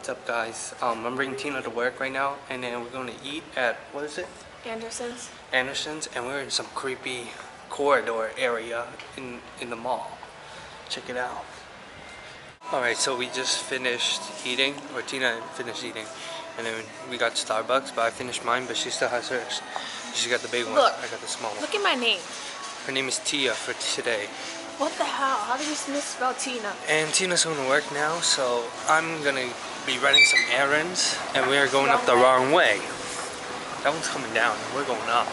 what's up guys? Um, I'm bringing Tina to work right now and then we're going to eat at, what is it? Anderson's. Anderson's and we're in some creepy corridor area in, in the mall. Check it out. Alright, so we just finished eating, or Tina finished eating, and then we got Starbucks, but I finished mine, but she still has hers. She got the big one, Look. I got the small one. Look at my name. Her name is Tia for today. What the hell? How did you misspell Tina? And Tina's going to work now, so I'm going to be running some errands, and we are going up the wrong way. That one's coming down, and we're going up.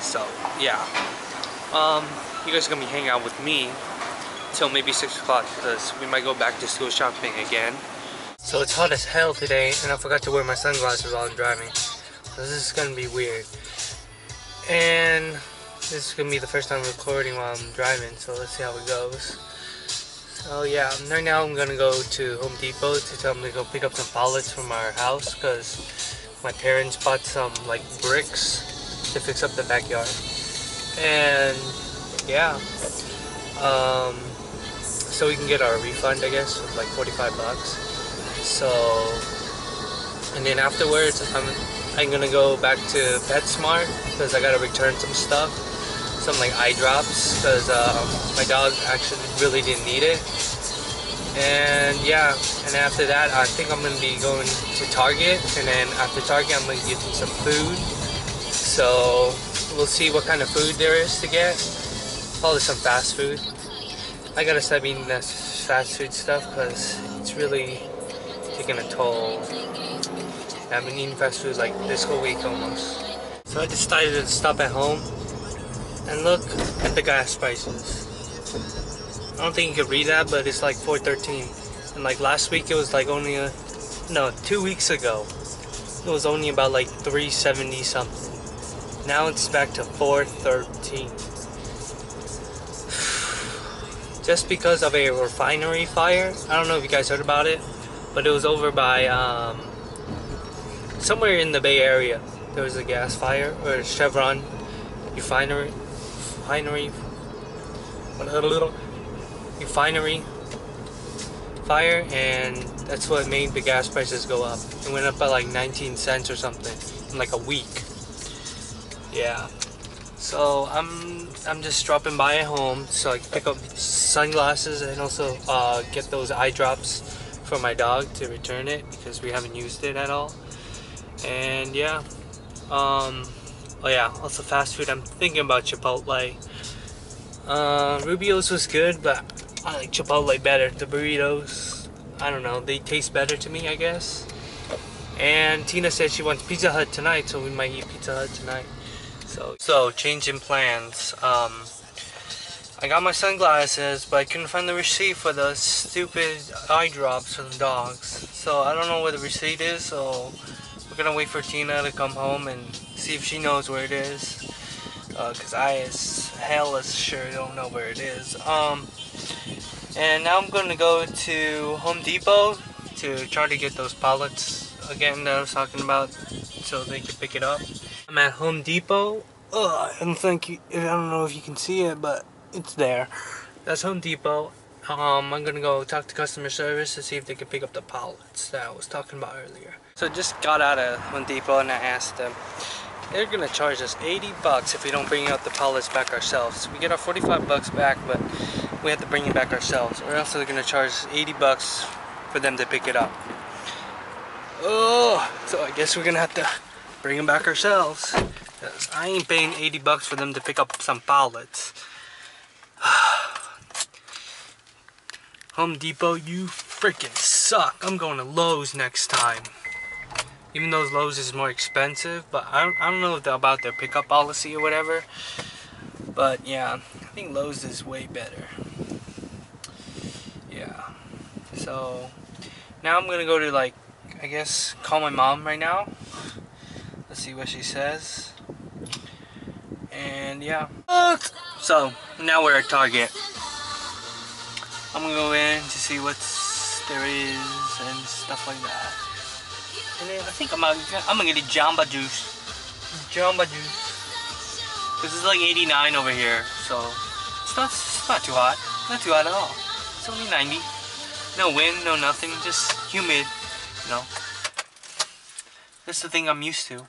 So, yeah. Um, you guys are going to be hanging out with me till maybe 6 o'clock, because we might go back to school shopping again. So it's hot as hell today, and I forgot to wear my sunglasses while I'm driving. So this is going to be weird. And this is gonna be the first time recording while I'm driving, so let's see how it goes. So yeah, right now I'm gonna go to Home Depot to tell them to go pick up some pallets from our house because my parents bought some like bricks to fix up the backyard. And yeah, um, so we can get our refund, I guess, like 45 bucks. So, and then afterwards, I'm I'm gonna go back to PetSmart because I gotta return some stuff, some like eye drops because um, my dog actually really didn't need it. And yeah, and after that, I think I'm gonna be going to Target, and then after Target, I'm gonna get some food. So we'll see what kind of food there is to get. Probably some fast food. I gotta stop eating that fast food stuff because it's really taking a toll. I've been eating fast food like this whole week almost. So I decided to stop at home and look at the gas prices. I don't think you could read that, but it's like 413. And like last week it was like only a, no, two weeks ago. It was only about like 370 something. Now it's back to 413. Just because of a refinery fire. I don't know if you guys heard about it, but it was over by um, somewhere in the Bay Area, there was a gas fire or a Chevron refinery, refinery, refinery fire, and that's what made the gas prices go up. It went up by like 19 cents or something in like a week. Yeah. So I'm I'm just dropping by at home so I can pick up sunglasses and also uh, get those eye drops for my dog to return it because we haven't used it at all and yeah um oh yeah also fast food. I'm thinking about chipotle. Uh rubio's was good but i like chipotle better. The burritos i don't know they taste better to me i guess. And tina said she wants pizza hut tonight so we might eat pizza hut tonight. So so changing plans. Um I got my sunglasses, but I couldn't find the receipt for the stupid eye drops for the dogs. So I don't know where the receipt is, so we're gonna wait for Tina to come home and see if she knows where it is. Uh, Cause I as hell as sure don't know where it is. Um, and now I'm gonna go to Home Depot to try to get those pallets again that I was talking about, so they can pick it up. I'm at Home Depot. Ugh, I don't think you, I don't know if you can see it, but it's there. That's Home Depot. Um, I'm gonna go talk to customer service to see if they can pick up the pallets that I was talking about earlier. So just got out of Home Depot and I asked them. They're gonna charge us 80 bucks if we don't bring out the pallets back ourselves. We get our 45 bucks back, but we have to bring it back ourselves, or else they're gonna charge us 80 bucks for them to pick it up. Oh, so I guess we're gonna have to bring them back ourselves. 'Cause I ain't paying 80 bucks for them to pick up some pallets. Home Depot, you freaking suck. I'm going to Lowe's next time. Even though Lowe's is more expensive, but I don't, I don't know about their pickup policy or whatever. But yeah, I think Lowe's is way better. Yeah. So now I'm gonna go to like, I guess, call my mom right now. Let's see what she says. And yeah. So now we're at Target. I'm gonna go in to see what's there is and stuff like that. And then I think I'm gonna, I'm gonna get a Jamba Juice. Jamba Juice. This is like 89 over here, so it's not, it's not too hot. Not too hot at all. It's only 90. No wind, no nothing, just humid. You know? This is the thing I'm used to.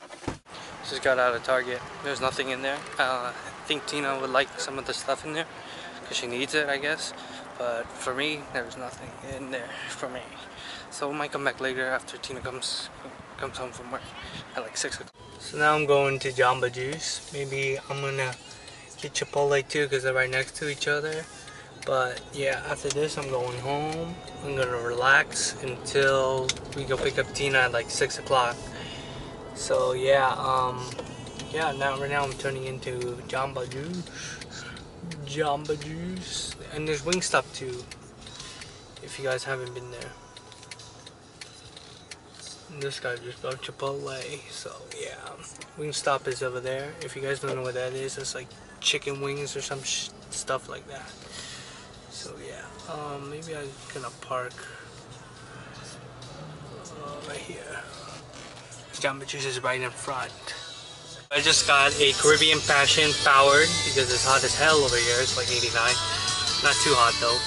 Just got out of Target. There's nothing in there. Uh, I think Tina would like some of the stuff in there because she needs it, I guess. But for me, there's nothing in there for me. So we might come back later after Tina comes comes home from work at like 6 o'clock. So now I'm going to Jamba Juice. Maybe I'm gonna get Chipotle too because they're right next to each other. But yeah, after this I'm going home. I'm gonna relax until we go pick up Tina at like 6 o'clock. So yeah, um, yeah, now right now I'm turning into Jamba Juice. Jamba Juice. And there's Wingstop too. If you guys haven't been there. And this guy just got Chipotle. So yeah, Wingstop is over there. If you guys don't know what that is, it's like chicken wings or some stuff like that. So yeah, um, maybe I'm gonna park uh, right here. Jamba Juice is right in front. I just got a Caribbean Passion powered because it's hot as hell over here. It's like 89. Not too hot though.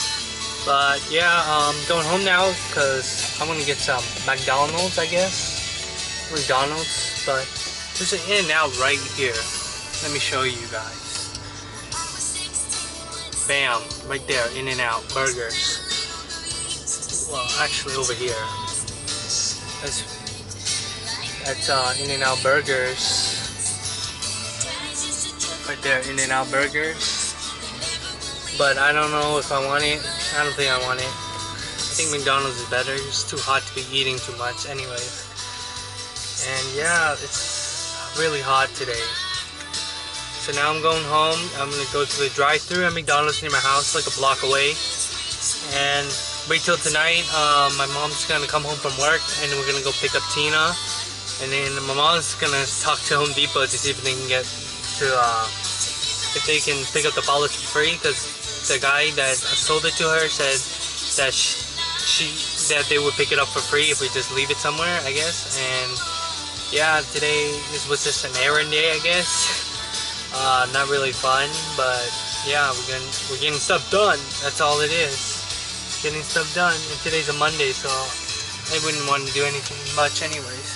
But yeah, um, going home now because I'm gonna get some McDonald's, I guess. McDonald's, but there's an In-N-Out right here. Let me show you guys. Bam, right there, In-N-Out burgers. Well, actually over here. That's that's uh, In-N-Out burgers. Right there, In-N-Out burgers. But I don't know if I want it. I don't think I want it. I think McDonald's is better. It's too hot to be eating too much anyways. And yeah, it's really hot today. So now I'm going home. I'm gonna go to the drive-thru at McDonald's near my house, like a block away. And wait till tonight. Um, my mom's gonna come home from work and we're gonna go pick up Tina. And then my mom's gonna talk to Home Depot to see if they can get to, uh, if they can pick up the polish for free. Because the guy that sold it to her said that she, she, that they would pick it up for free if we just leave it somewhere, I guess. And yeah, today this was just an errand day, I guess. Uh, not really fun, but yeah, we're getting we're getting stuff done. That's all it is. Getting stuff done. And today's a Monday, so I wouldn't want to do anything much, anyways.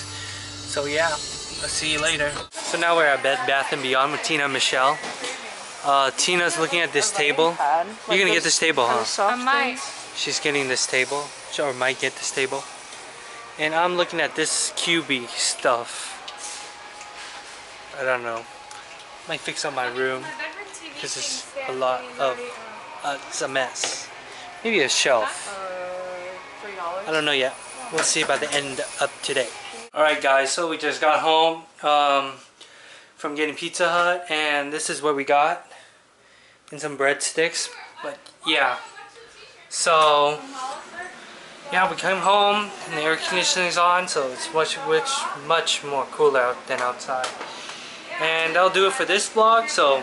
So yeah, I'll see you later. So now we're at Bed Bath and Beyond with Tina and Michelle. Uh, Tina's looking at this table. You're gonna get this table, huh? I might. She's getting this table, or might get this table. And I'm looking at this QB stuff. I don't know. Might fix up my room because it's a lot of, uh, it's a mess. Maybe a shelf. I don't know yet. We'll see by the end of today. Alright guys, so we just got home um, from getting Pizza Hut and this is what we got. And some breadsticks. But yeah. So yeah, we came home and the air conditioning's on so it's much much much more cool out than outside. And that'll do it for this vlog, so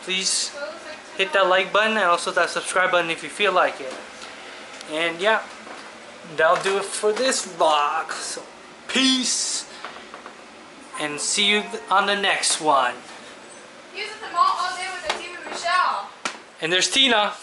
please hit that like button and also that subscribe button if you feel like it. And yeah, that'll do it for this vlog. So peace and see you on the next one. The mall all day with the team with Michelle. And there's Tina.